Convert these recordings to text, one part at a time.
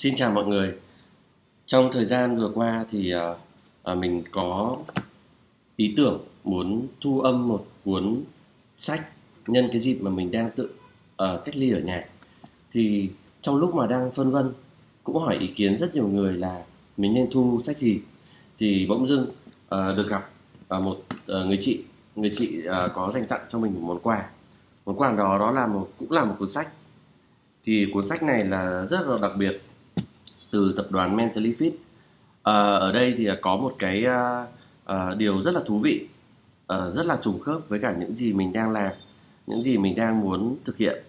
Xin chào mọi người. Trong thời gian vừa qua thì uh, à, mình có ý tưởng muốn thu âm một cuốn sách nhân cái dịp mà mình đang tự uh, cách ly ở nhà. Thì trong lúc mà đang phân vân cũng hỏi ý kiến rất nhiều người là mình nên thu sách gì thì bỗng dưng uh, được gặp uh, một uh, người chị người chị uh, có dành tặng cho mình một món quà món quà đó đó là một cũng là một cuốn sách thì cuốn sách này là rất là đặc biệt từ tập đoàn Mentally Fit. À, ở đây thì có một cái à, à, điều rất là thú vị à, rất là trùng khớp với cả những gì mình đang làm những gì mình đang muốn thực hiện.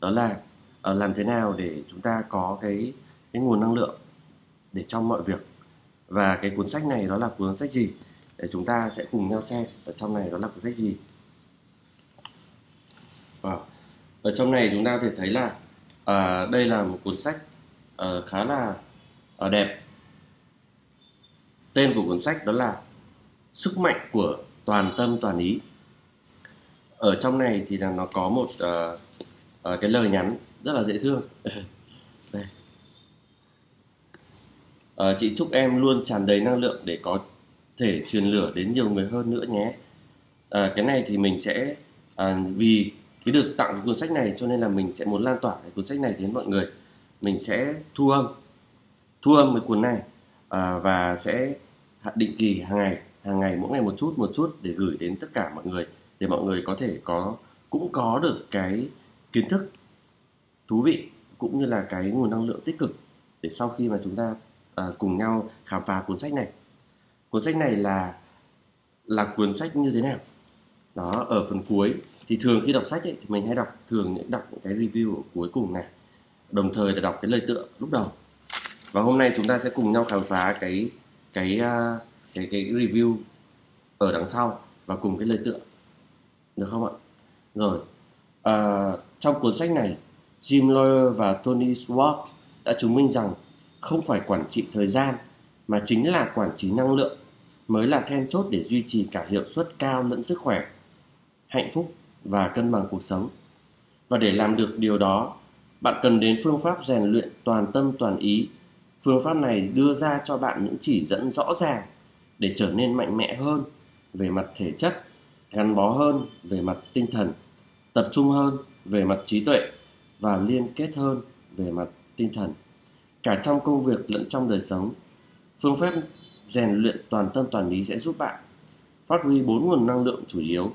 Đó là à, làm thế nào để chúng ta có cái cái nguồn năng lượng để trong mọi việc. Và cái cuốn sách này đó là cuốn sách gì? Để chúng ta sẽ cùng nhau xem. Ở trong này đó là cuốn sách gì? À, ở trong này chúng ta có thể thấy là à, đây là một cuốn sách à, khá là và đẹp. Tên của cuốn sách đó là sức mạnh của toàn tâm toàn ý. Ở trong này thì là nó có một uh, uh, cái lời nhắn rất là dễ thương. Đây. Uh, chị chúc em luôn tràn đầy năng lượng để có thể truyền lửa đến nhiều người hơn nữa nhé. Uh, cái này thì mình sẽ uh, vì cái được tặng cuốn sách này cho nên là mình sẽ muốn lan tỏa cái cuốn sách này đến mọi người. Mình sẽ thu âm thu âm cái cuốn này à, và sẽ định kỳ hàng ngày hàng ngày mỗi ngày một chút một chút để gửi đến tất cả mọi người để mọi người có thể có cũng có được cái kiến thức thú vị cũng như là cái nguồn năng lượng tích cực để sau khi mà chúng ta à, cùng nhau khám phá cuốn sách này. Cuốn sách này là là cuốn sách như thế nào? Đó ở phần cuối thì thường khi đọc sách ấy, thì mình hay đọc thường những đọc những cái review ở cuối cùng này. Đồng thời là đọc cái lời tựa lúc đầu và hôm nay chúng ta sẽ cùng nhau khám phá cái cái à, cái cái review ở đằng sau và cùng cái lời tựa được không ạ rồi à, trong cuốn sách này Jim Lawyer và Tony Schwartz đã chứng minh rằng không phải quản trị thời gian mà chính là quản trị năng lượng mới là then chốt để duy trì cả hiệu suất cao lẫn sức khỏe, hạnh phúc và cân bằng cuộc sống. Và để làm được điều đó, bạn cần đến phương pháp rèn luyện toàn tâm toàn ý. Phương pháp này đưa ra cho bạn những chỉ dẫn rõ ràng để trở nên mạnh mẽ hơn về mặt thể chất, gắn bó hơn về mặt tinh thần, tập trung hơn về mặt trí tuệ và liên kết hơn về mặt tinh thần. Cả trong công việc lẫn trong đời sống, phương pháp rèn luyện toàn tâm toàn ý sẽ giúp bạn phát huy bốn nguồn năng lượng chủ yếu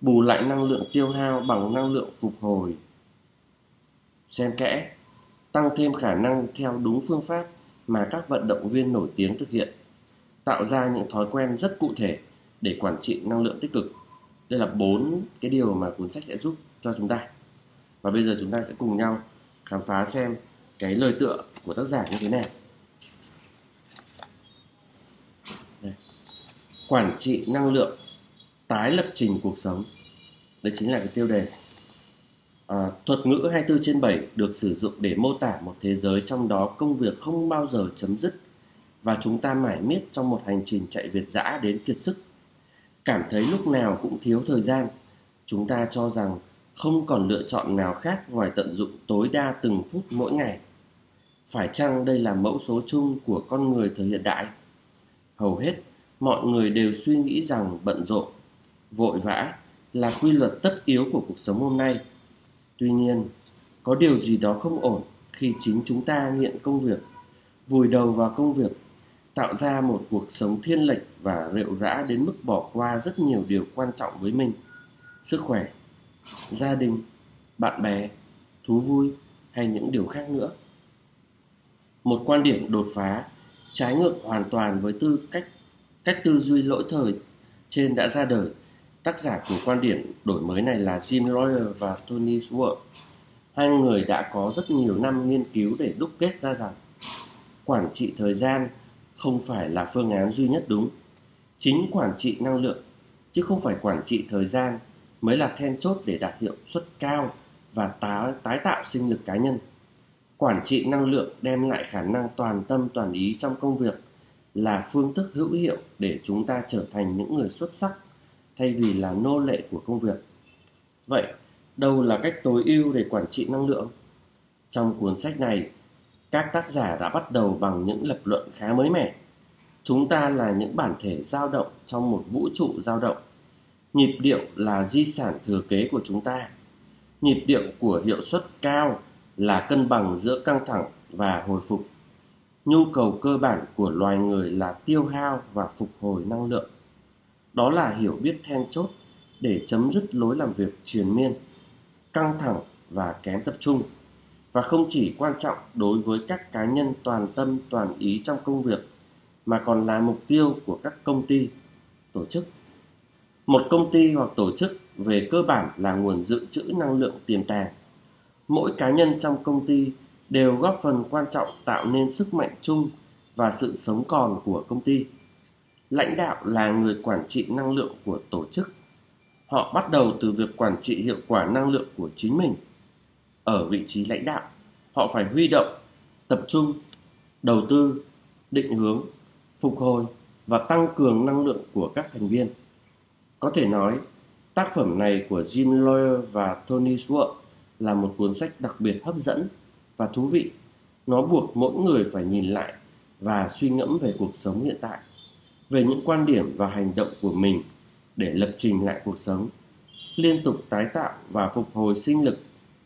bù lại năng lượng tiêu hao bằng năng lượng phục hồi xen kẽ tăng thêm khả năng theo đúng phương pháp mà các vận động viên nổi tiếng thực hiện, tạo ra những thói quen rất cụ thể để quản trị năng lượng tích cực. Đây là bốn cái điều mà cuốn sách sẽ giúp cho chúng ta. Và bây giờ chúng ta sẽ cùng nhau khám phá xem cái lời tựa của tác giả như thế nào. Quản trị năng lượng, tái lập trình cuộc sống. Đấy chính là cái tiêu đề à, thuật ngữ 24 trên 7 được sử dụng để mô tả một thế giới trong đó công việc không bao giờ chấm dứt và chúng ta mải miết trong một hành trình chạy việt dã đến kiệt sức. Cảm thấy lúc nào cũng thiếu thời gian chúng ta cho rằng không còn lựa chọn nào khác ngoài tận dụng tối đa từng phút mỗi ngày. Phải chăng đây là mẫu số chung của con người thời hiện đại? Hầu hết mọi người đều suy nghĩ rằng bận rộn vội vã là quy luật tất yếu của cuộc sống hôm nay tuy nhiên, có điều gì đó không ổn khi chính chúng ta nghiện công việc, vùi đầu vào công việc, tạo ra một cuộc sống thiên lệch và rệu rã đến mức bỏ qua rất nhiều điều quan trọng với mình sức khỏe, gia đình, bạn bè, thú vui hay những điều khác nữa một quan điểm đột phá, trái ngược hoàn toàn với tư cách Cách tư duy lỗi thời trên đã ra đời. Tác giả của quan điểm đổi mới này là Jim Lawyer và Tony Swart. Hai người đã có rất nhiều năm nghiên cứu để đúc kết ra rằng quản trị thời gian không phải là phương án duy nhất đúng. Chính quản trị năng lượng, chứ không phải quản trị thời gian mới là then chốt để đạt hiệu suất cao và tái, tái tạo sinh lực cá nhân. Quản trị năng lượng đem lại khả năng toàn tâm toàn ý trong công việc là phương thức hữu hiệu để chúng ta trở thành những người xuất sắc thay vì là nô lệ của công việc. Vậy, đâu là cách tối ưu để quản trị năng lượng? Trong cuốn sách này, các tác giả đã bắt đầu bằng những lập luận khá mới mẻ. Chúng ta là những bản thể dao động trong một vũ trụ dao động. Nhịp điệu là di sản thừa kế của chúng ta. Nhịp điệu của hiệu suất cao là cân bằng giữa căng thẳng và hồi phục. Nhu cầu cơ bản của loài người là tiêu hao và phục hồi năng lượng. Đó là hiểu biết then chốt để chấm dứt lối làm việc triền miên, căng thẳng và kém tập trung và không chỉ quan trọng đối với các cá nhân toàn tâm toàn ý trong công việc mà còn là mục tiêu của các công ty, tổ chức. Một công ty hoặc tổ chức về cơ bản là nguồn dự trữ năng lượng tiềm tàng. Mỗi cá nhân trong công ty đều góp phần quan trọng tạo nên sức mạnh chung và sự sống còn của công ty. Lãnh đạo là người quản trị năng lượng của tổ chức. Họ bắt đầu từ việc quản trị hiệu quả năng lượng của chính mình. Ở vị trí lãnh đạo, họ phải huy động, tập trung, đầu tư, định hướng, phục hồi và tăng cường năng lượng của các thành viên. Có thể nói, tác phẩm này của Jim Lawyer và Tony Schwartz là một cuốn sách đặc biệt hấp dẫn và thú vị. Nó buộc mỗi người phải nhìn lại và suy ngẫm về cuộc sống hiện tại, về những quan điểm và hành động của mình để lập trình lại cuộc sống, liên tục tái tạo và phục hồi sinh lực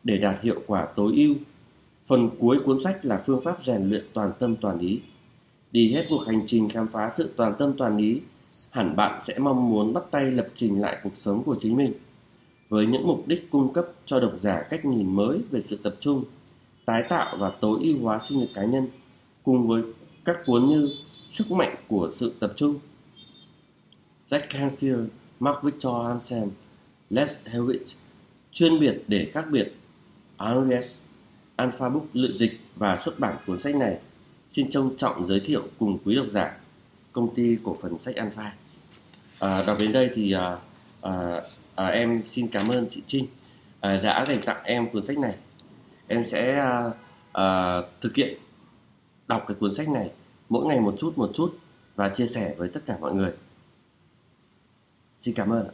để đạt hiệu quả tối ưu. Phần cuối cuốn sách là phương pháp rèn luyện toàn tâm toàn ý. Đi hết cuộc hành trình khám phá sự toàn tâm toàn ý, hẳn bạn sẽ mong muốn bắt tay lập trình lại cuộc sống của chính mình với những mục đích cung cấp cho độc giả cách nhìn mới về sự tập trung tái tạo và tối ưu hóa sinh lực cá nhân cùng với các cuốn như Sức mạnh của sự tập trung, Jack Canfield, Mark Victor Hansen, Les Hewitt, chuyên biệt để khác biệt, RS, Alpha Book lựa dịch và xuất bản cuốn sách này. Xin trân trọng giới thiệu cùng quý độc giả công ty cổ phần sách Alpha. À, đọc đến đây thì à, à, à, em xin cảm ơn chị Trinh à, đã dành tặng em cuốn sách này em sẽ à, à, thực hiện đọc cái cuốn sách này mỗi ngày một chút một chút và chia sẻ với tất cả mọi người. Xin cảm ơn ạ.